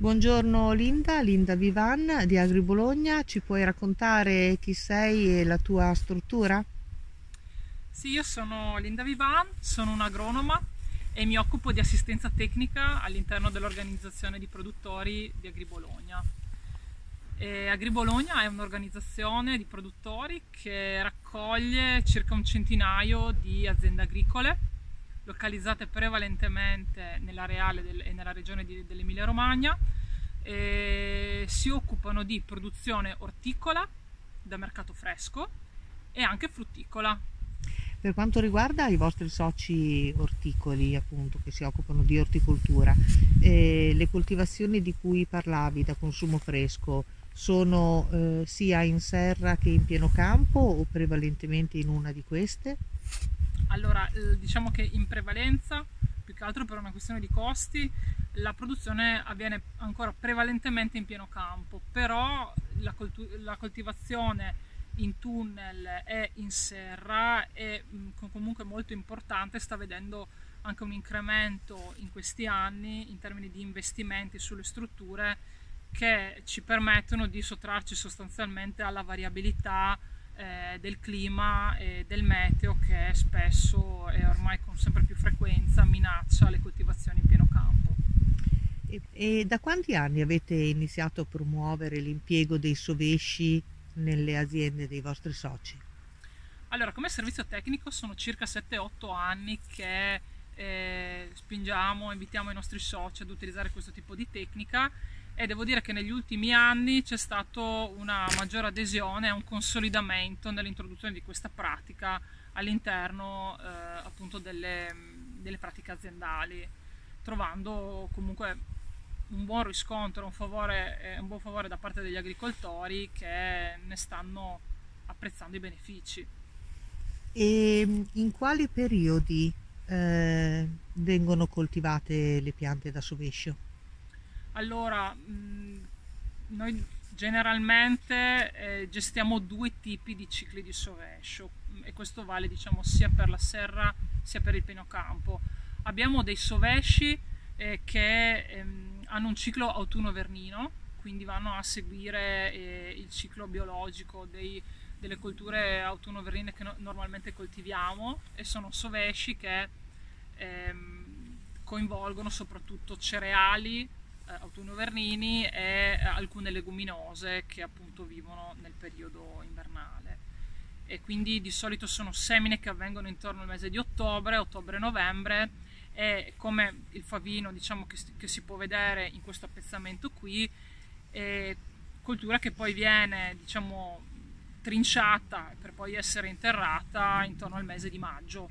Buongiorno Linda, Linda Vivan di Agri Bologna, ci puoi raccontare chi sei e la tua struttura? Sì, io sono Linda Vivan, sono un'agronoma e mi occupo di assistenza tecnica all'interno dell'organizzazione di produttori di Agri Bologna. E Agri Bologna è un'organizzazione di produttori che raccoglie circa un centinaio di aziende agricole localizzate prevalentemente nell'areale del, e nella regione dell'Emilia Romagna. Si occupano di produzione orticola da mercato fresco e anche frutticola. Per quanto riguarda i vostri soci orticoli, appunto, che si occupano di orticoltura, eh, le coltivazioni di cui parlavi da consumo fresco sono eh, sia in serra che in pieno campo o prevalentemente in una di queste? Allora, eh, diciamo che in prevalenza, più che altro per una questione di costi, la produzione avviene ancora prevalentemente in pieno campo, però la, la coltivazione in tunnel e in serra è mm, comunque molto importante, sta vedendo anche un incremento in questi anni in termini di investimenti sulle strutture che ci permettono di sottrarci sostanzialmente alla variabilità eh, del clima e del meteo che spesso e ormai con sempre più frequenza minaccia le coltivazioni in pieno campo. E, e da quanti anni avete iniziato a promuovere l'impiego dei sovesci nelle aziende dei vostri soci? Allora, come servizio tecnico sono circa 7-8 anni che eh, spingiamo, invitiamo i nostri soci ad utilizzare questo tipo di tecnica e devo dire che negli ultimi anni c'è stata una maggiore adesione e un consolidamento nell'introduzione di questa pratica all'interno eh, appunto delle, delle, pratiche aziendali, trovando comunque un buon riscontro, un, favore, un buon favore da parte degli agricoltori che ne stanno apprezzando i benefici. E in quali periodi eh, vengono coltivate le piante da sovescio? Allora, mh, mm, noi generalmente eh, gestiamo due tipi di cicli di sovescio mm, e questo vale diciamo sia per la serra sia per il pieno campo. Abbiamo dei sovesci eh, che ehm, hanno un ciclo autunno-vernino, quindi vanno a seguire eh, il ciclo biologico dei, delle colture autunno-vernine che no, normalmente coltiviamo e sono sovesci che ehm, coinvolgono soprattutto cereali, eh, autunno-vernini e eh, alcune leguminose che appunto vivono nel periodo invernale. E quindi di solito sono semine che avvengono intorno al mese di ottobre, ottobre-novembre e come il favino diciamo che, che, si può vedere in questo appezzamento qui, è coltura che poi viene diciamo trinciata per poi essere interrata intorno al mese di maggio.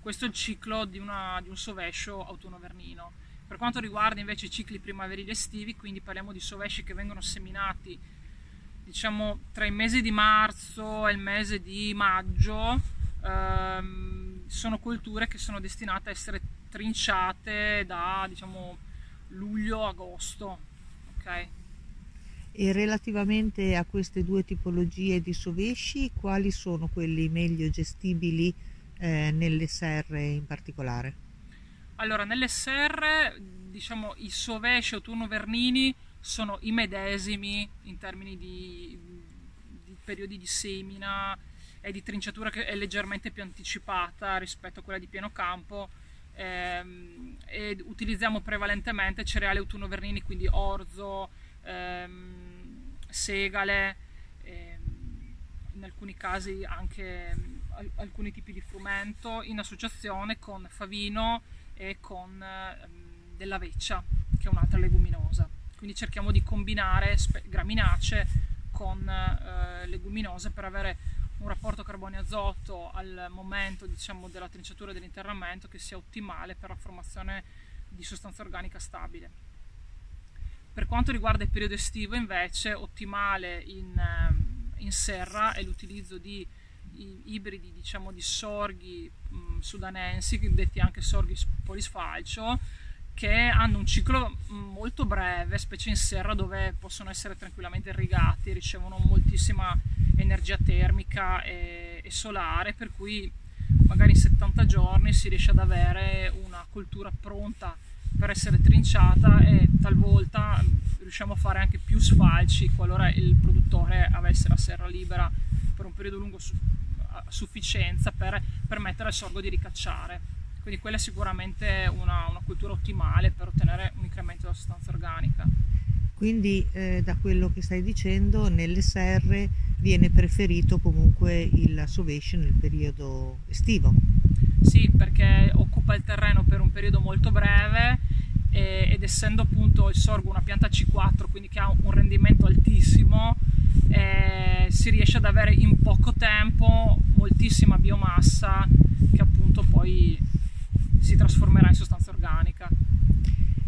Questo è il ciclo di, una, di un sovescio autunno-vernino. Per quanto riguarda invece i cicli primaverili estivi, quindi parliamo di sovesci che vengono seminati diciamo tra il mese di marzo e il mese di maggio, ehm, sono colture che sono destinate a essere trinciate da diciamo luglio-agosto. Okay? E relativamente a queste due tipologie di sovesci, quali sono quelli meglio gestibili eh, nelle serre in particolare? Allora, nelle serre, diciamo, i sovesci autunno-vernini sono i medesimi in termini di, di, periodi di semina e di trinciatura che è leggermente più anticipata rispetto a quella di pieno campo. Ehm, e utilizziamo prevalentemente cereali autunno-vernini, quindi orzo, ehm, segale, ehm, in alcuni casi anche alcuni tipi di frumento in associazione con favino e con ehm, della veccia, che è un'altra leguminosa. Quindi cerchiamo di combinare graminacee con eh, leguminose per avere un rapporto carbonio-azoto al momento diciamo, della trinciatura dell'interramento che sia ottimale per la formazione di sostanza organica stabile. Per quanto riguarda il periodo estivo invece ottimale in, ehm, in serra è l'utilizzo di ibridi diciamo, di sorghi mh, sudanensi, detti anche sorghi polisfalcio, che hanno un ciclo molto breve, specie in serra dove possono essere tranquillamente irrigati, ricevono moltissima energia termica e, e solare, per cui magari in 70 giorni si riesce ad avere una coltura pronta per essere trinciata e talvolta riusciamo a fare anche più sfalci qualora il produttore avesse la serra libera per un periodo lungo a sufficienza per permettere al sorgo di ricacciare. Quindi quella è sicuramente una, una cultura ottimale per ottenere un incremento della sostanza organica. Quindi eh, da quello che stai dicendo nelle serre viene preferito comunque il sovation nel periodo estivo. Sì, perché occupa il terreno per un periodo molto breve e, ed essendo appunto il sorgo una pianta C4, quindi che ha un rendimento altissimo, eh, si riesce ad avere in poco tempo moltissima biomassa che appunto poi si trasformerà in sostanza organica.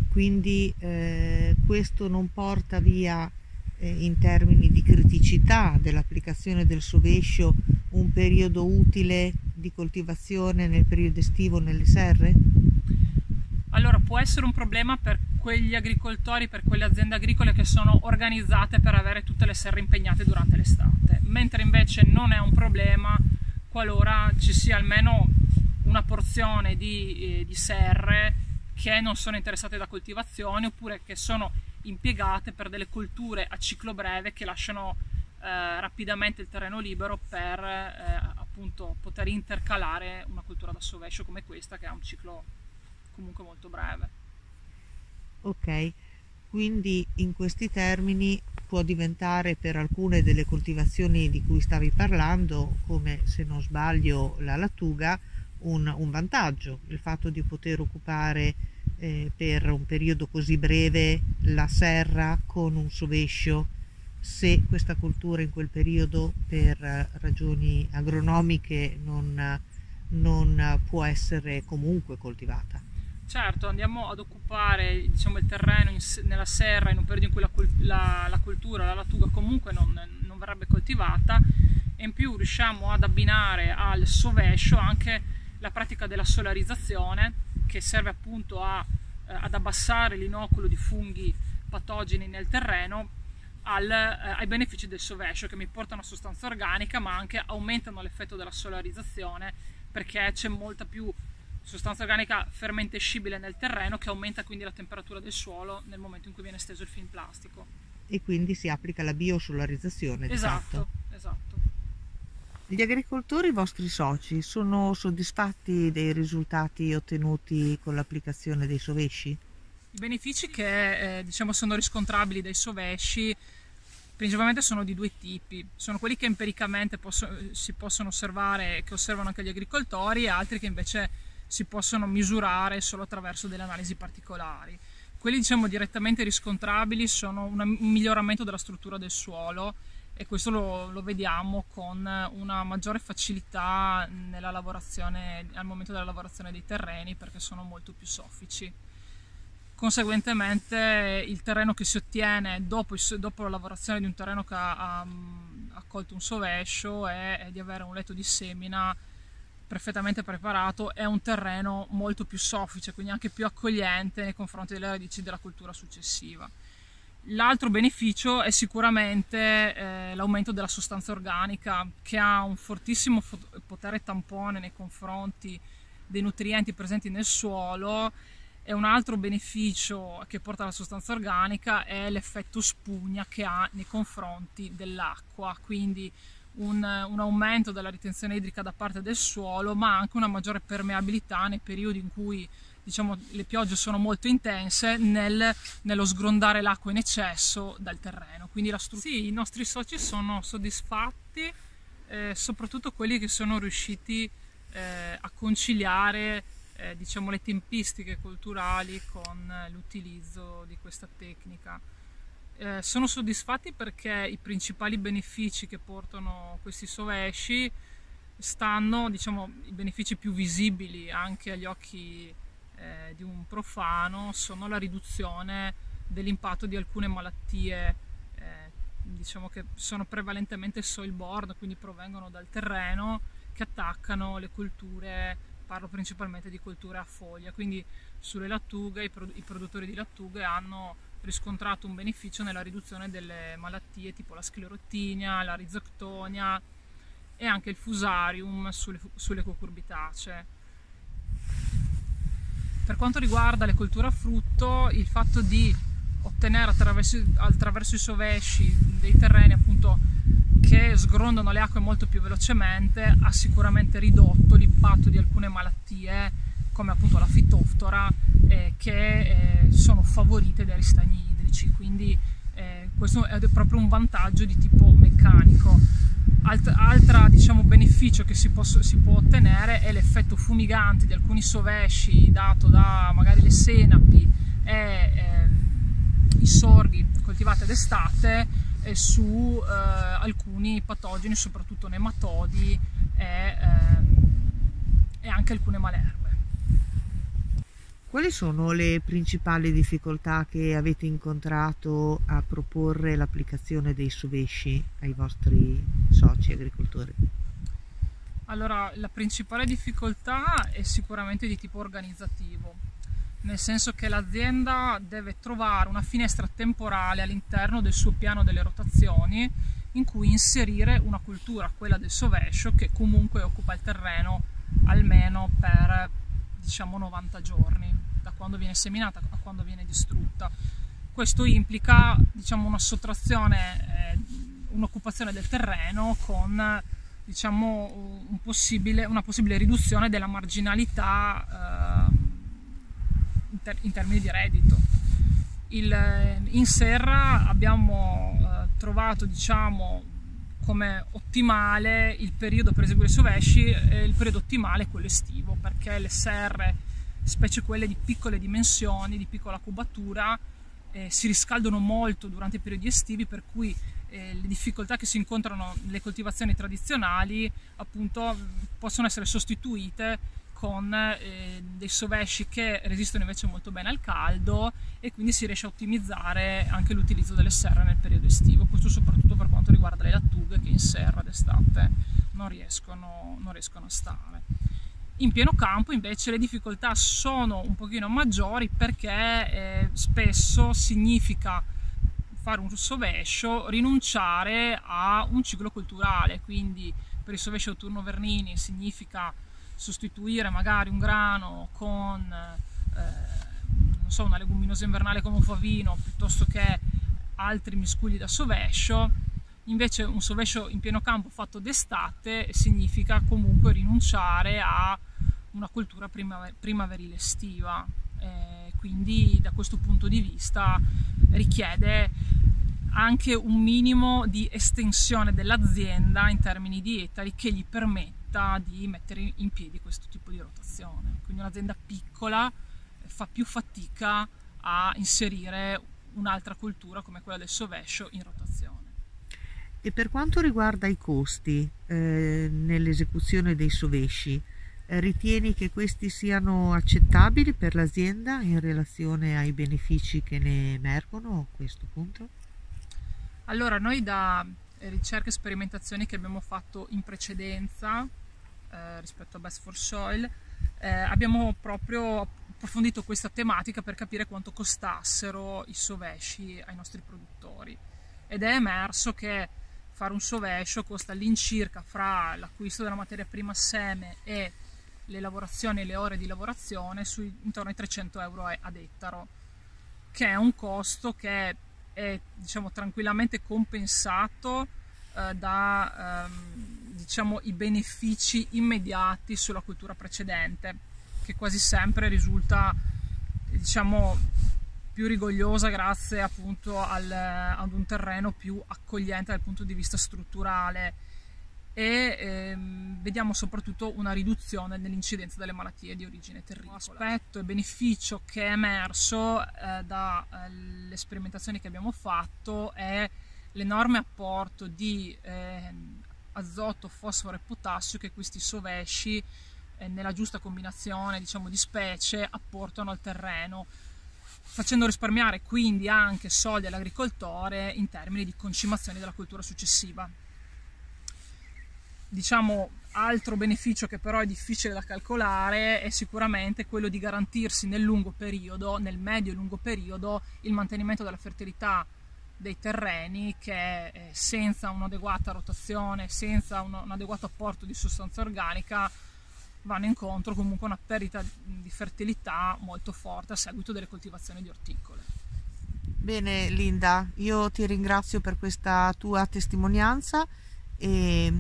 Quindi eh, questo non porta via eh, in termini di criticità dell'applicazione del sovescio un periodo utile di coltivazione nel periodo estivo nelle serre? Allora può essere un problema per quegli agricoltori, per quelle aziende agricole che sono organizzate per avere tutte le serre impegnate durante l'estate, mentre invece non è un problema qualora ci sia almeno una porzione di, eh, di serre che non sono interessate da coltivazione oppure che sono impiegate per delle colture a ciclo breve che lasciano eh, rapidamente il terreno libero per eh, appunto poter intercalare una cultura da sovescio come questa che ha un ciclo comunque molto breve. Ok, quindi in questi termini può diventare per alcune delle coltivazioni di cui stavi parlando, come se non sbaglio la lattuga, un, un vantaggio il fatto di poter occupare eh, per un periodo così breve la serra con un sovescio se questa cultura in quel periodo per ragioni agronomiche non, non può essere comunque coltivata. Certo, andiamo ad occupare diciamo, il terreno in, nella serra in un periodo in cui la, la, la cultura, la lattuga comunque non, non, verrebbe coltivata. E in più riusciamo ad abbinare al sovescio anche la pratica della solarizzazione che serve appunto a, eh, ad abbassare l'inoculo di funghi patogeni nel terreno al, eh, ai benefici del sovescio che mi portano a sostanza organica ma anche aumentano l'effetto della solarizzazione perché c'è molta più sostanza organica fermentescibile nel terreno che aumenta quindi la temperatura del suolo nel momento in cui viene steso il film plastico. E quindi si applica la biosolarizzazione. Esatto, esatto. Gli agricoltori, i vostri soci, sono soddisfatti dei risultati ottenuti con l'applicazione dei sovesci? I benefici che eh, diciamo sono riscontrabili dai sovesci principalmente sono di due tipi, sono quelli che empiricamente posso, si possono osservare e che osservano anche gli agricoltori e altri che invece si possono misurare solo attraverso delle analisi particolari. Quelli diciamo direttamente riscontrabili sono un miglioramento della struttura del suolo e questo lo, lo, vediamo con una maggiore facilità al momento della lavorazione dei terreni perché sono molto più soffici. Conseguentemente il terreno che si ottiene dopo, dopo la lavorazione di un terreno che ha, ha accolto un sovescio è, è di avere un letto di semina perfettamente preparato è un terreno molto più soffice, quindi anche più accogliente nei confronti delle radici della cultura successiva. L'altro beneficio è sicuramente eh, l'aumento della sostanza organica che ha un fortissimo potere tampone nei confronti dei nutrienti presenti nel suolo e un altro beneficio che porta alla sostanza organica è l'effetto spugna che ha nei confronti dell'acqua, quindi un, un, aumento della ritenzione idrica da parte del suolo, ma anche una maggiore permeabilità nei periodi in cui diciamo, le piogge sono molto intense nel, nello sgrondare l'acqua in eccesso dal terreno. Quindi la stru- sì, i nostri soci sono soddisfatti, eh, soprattutto quelli che sono riusciti eh, a conciliare eh, diciamo, le tempistiche culturali con l'utilizzo di questa tecnica. Eh, sono soddisfatti perché i principali benefici che portano questi sovesci stanno, diciamo, i benefici più visibili anche agli occhi eh, di un profano sono la riduzione dell'impatto di alcune malattie eh, diciamo che sono prevalentemente soilborne, quindi provengono dal terreno, che attaccano le colture, parlo principalmente di colture a foglia, quindi sulle lattughe i produttori di lattughe hanno riscontrato un beneficio nella riduzione delle malattie tipo la sclerotinia, la rizoctonia e anche il fusarium sulle, sulle cucurbitacee per quanto riguarda le colture a frutto, il fatto di ottenere attraverso, attraverso i sovesci dei terreni appunto che sgrondano le acque molto più velocemente ha sicuramente ridotto l'impatto di alcune malattie come appunto la fitoftora eh, che eh, sono favorite dai ristagni idrici quindi eh, questo è proprio un vantaggio di tipo meccanico Alt altro diciamo, beneficio che si, si, può ottenere è l'effetto fumigante di alcuni sovesci dato da magari le senapi e ehm, i sorghi coltivati d'estate eh, su eh, alcuni patogeni, soprattutto nematodi e, ehm, e anche alcune malerbe. Quali sono le principali difficoltà che avete incontrato a proporre l'applicazione dei sovesci ai vostri soci agricoltori? Allora, la principale difficoltà è sicuramente di tipo organizzativo, nel senso che l'azienda deve trovare una finestra temporale all'interno del suo piano delle rotazioni in cui inserire una cultura, quella del sovescio, che comunque occupa il terreno almeno per diciamo 90 giorni quando viene seminata a quando viene distrutta. Questo implica diciamo, una sottrazione, eh, un'occupazione del terreno con diciamo, un possibile, una possibile riduzione della marginalità eh, in, ter in, termini di reddito. Il, in serra abbiamo eh, trovato diciamo, come ottimale il periodo per eseguire i sovesci, eh, il periodo ottimale è quello estivo, perché le serre, specie quelle di piccole dimensioni, di piccola cubatura, eh, si riscaldano molto durante i periodi estivi, per cui eh, le difficoltà che si incontrano nelle coltivazioni tradizionali appunto possono essere sostituite con eh, dei sovesci che resistono invece molto bene al caldo e quindi si riesce a ottimizzare anche l'utilizzo delle serre nel periodo estivo, questo soprattutto per quanto riguarda le lattughe che in serra d'estate non riescono, non riescono a stare. In pieno campo invece le difficoltà sono un pochino maggiori perché eh, spesso significa fare un sovescio rinunciare a un ciclo culturale, quindi per il sovescio turno-vernini significa sostituire magari un grano con eh, so, una leguminosa invernale come un favino piuttosto che altri miscugli da sovescio invece un sovescio in pieno campo fatto d'estate significa comunque rinunciare a una cultura primaver primaverile estiva eh, quindi da questo punto di vista richiede anche un minimo di estensione dell'azienda in termini di etari che gli possibilità di mettere in piedi questo tipo di rotazione. Quindi un'azienda piccola eh, fa più fatica a inserire un'altra cultura come quella del sovescio in rotazione. E per quanto riguarda i costi eh, nell'esecuzione dei sovesci, eh, ritieni che questi siano accettabili per l'azienda in relazione ai benefici che ne emergono a questo punto? Allora, noi da eh, ricerche e sperimentazioni che abbiamo fatto in precedenza eh, rispetto a Best for Soil, eh, abbiamo proprio approfondito questa tematica per capire quanto costassero i sovesci ai nostri produttori ed è emerso che fare un sovescio costa all'incirca fra l'acquisto della materia prima seme e le lavorazioni e le ore di lavorazione sui intorno ai 300 euro ad ettaro che è un costo che è diciamo tranquillamente compensato eh, da ehm, diciamo, i benefici immediati sulla cultura precedente, che quasi sempre risulta diciamo, più rigogliosa grazie appunto al, ad un terreno più accogliente dal punto di vista strutturale e ehm, vediamo soprattutto una riduzione nell'incidenza delle malattie di origine terricola. L'aspetto e beneficio che è emerso eh, dalle eh, sperimentazioni che abbiamo fatto è l'enorme apporto di eh, azoto, fosforo e potassio che questi sovesci eh, nella giusta combinazione diciamo, di specie apportano al terreno facendo risparmiare quindi anche soldi all'agricoltore in termini di concimazione della cultura successiva. Diciamo altro beneficio che però è difficile da calcolare è sicuramente quello di garantirsi nel lungo periodo, nel medio e lungo periodo, il mantenimento della fertilità dei terreni che eh, senza un'adeguata rotazione, senza un, un, adeguato apporto di sostanza organica vanno incontro comunque a una perdita di fertilità molto forte a seguito delle coltivazioni di orticole. Bene Linda, io ti ringrazio per questa tua testimonianza e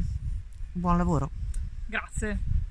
buon lavoro. Grazie.